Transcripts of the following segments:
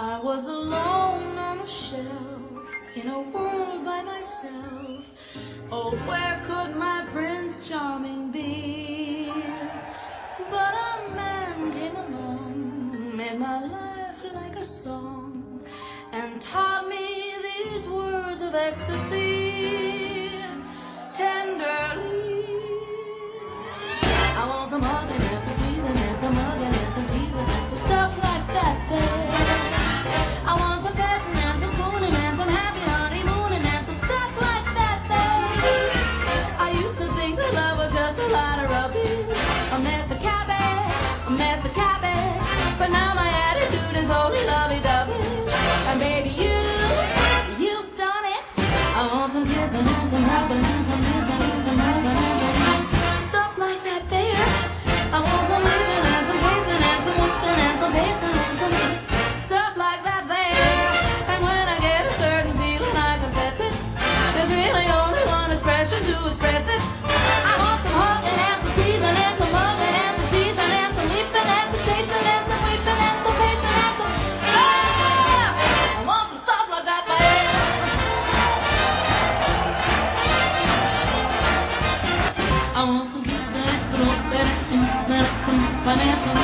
I was alone on a shelf in a world by myself. Oh, where could my Prince Charming be? But a man came along, made my life like a song, and taught me these words of ecstasy. Tenderly, I want some hugging want some kissing and some hugging and some kissing and some hugging and some stuff awesome, sexual, some sexual, financing.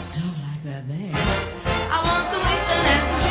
Stuff like that there. I want some weed and some